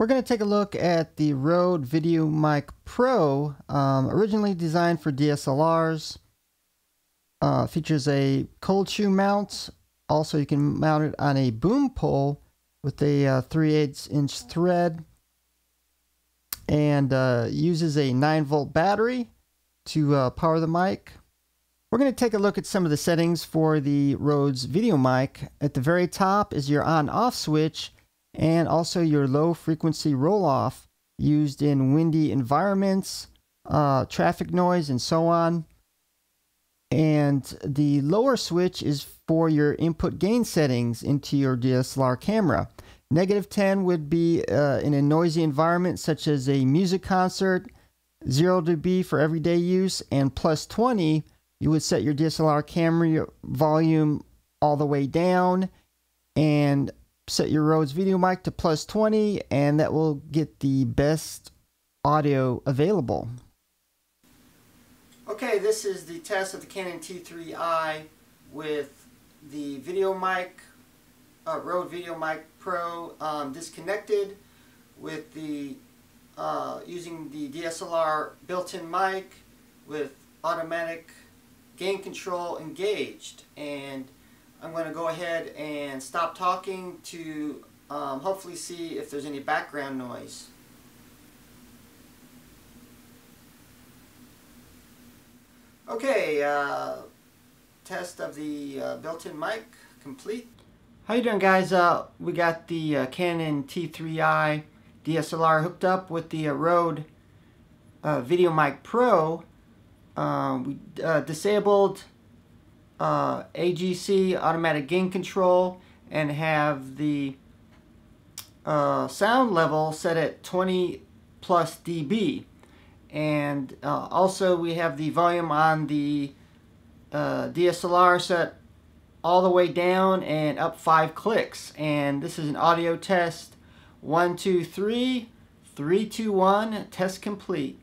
We're going to take a look at the Rode VideoMic Pro, um, originally designed for DSLRs. Uh, features a cold shoe mount. Also, you can mount it on a boom pole with a uh, 3 8 inch thread and uh, uses a 9 volt battery to uh, power the mic. We're going to take a look at some of the settings for the Rode's VideoMic. At the very top is your on off switch and also your low frequency roll off used in windy environments, uh, traffic noise, and so on. And the lower switch is for your input gain settings into your DSLR camera. Negative 10 would be uh, in a noisy environment such as a music concert, 0 dB for everyday use, and plus 20, you would set your DSLR camera volume all the way down and set your Rode's VideoMic to plus 20 and that will get the best audio available. Okay, this is the test of the Canon T3i with the VideoMic, uh, Rode Video Mic Pro um, disconnected with the uh, using the DSLR built-in mic with automatic gain control engaged and I'm going to go ahead and stop talking to um, hopefully see if there's any background noise. Okay, uh, test of the uh, built-in mic complete. How you doing guys? Uh, we got the uh, Canon T3i DSLR hooked up with the uh, Rode uh, VideoMic Pro. we disabled uh, AGC automatic gain control and have the uh, sound level set at 20 plus dB. And uh, also we have the volume on the uh, DSLR set all the way down and up five clicks. And this is an audio test. One two three. Three two one. Test complete